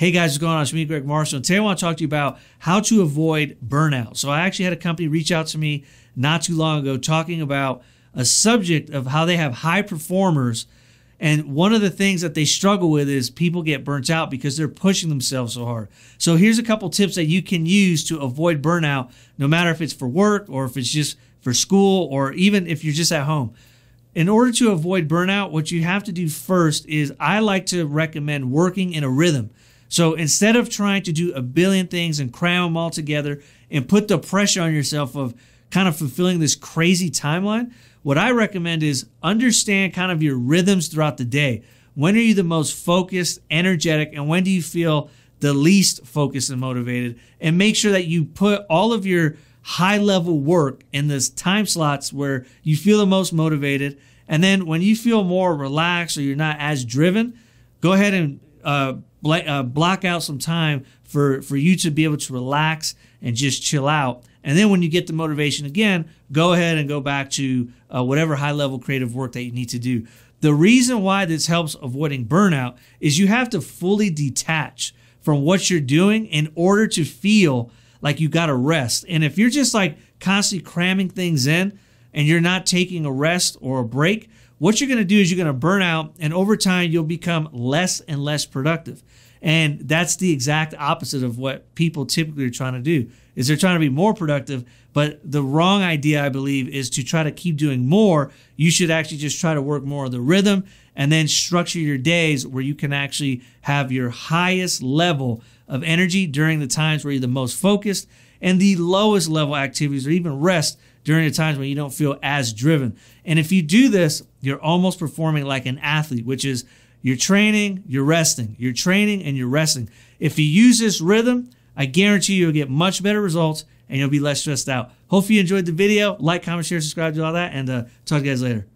Hey guys, what's going on? It's me, Greg Marshall. And today I want to talk to you about how to avoid burnout. So I actually had a company reach out to me not too long ago talking about a subject of how they have high performers. And one of the things that they struggle with is people get burnt out because they're pushing themselves so hard. So here's a couple tips that you can use to avoid burnout, no matter if it's for work or if it's just for school or even if you're just at home. In order to avoid burnout, what you have to do first is I like to recommend working in a rhythm. So instead of trying to do a billion things and cram them all together and put the pressure on yourself of kind of fulfilling this crazy timeline, what I recommend is understand kind of your rhythms throughout the day. When are you the most focused, energetic, and when do you feel the least focused and motivated? And make sure that you put all of your high level work in this time slots where you feel the most motivated. And then when you feel more relaxed or you're not as driven, go ahead and uh, uh, block out some time for for you to be able to relax and just chill out. And then when you get the motivation again, go ahead and go back to uh, whatever high level creative work that you need to do. The reason why this helps avoiding burnout is you have to fully detach from what you're doing in order to feel like you got to rest. And if you're just like constantly cramming things in and you're not taking a rest or a break, what you're going to do is you're going to burn out, and over time, you'll become less and less productive. And that's the exact opposite of what people typically are trying to do. Is they're trying to be more productive, but the wrong idea, I believe, is to try to keep doing more. You should actually just try to work more of the rhythm and then structure your days where you can actually have your highest level of energy during the times where you're the most focused and the lowest level activities or even rest during the times when you don't feel as driven. And if you do this, you're almost performing like an athlete, which is you're training, you're resting, you're training, and you're resting. If you use this rhythm, I guarantee you'll get much better results and you'll be less stressed out. Hopefully, you enjoyed the video. Like, comment, share, subscribe, do all that, and uh, talk to you guys later.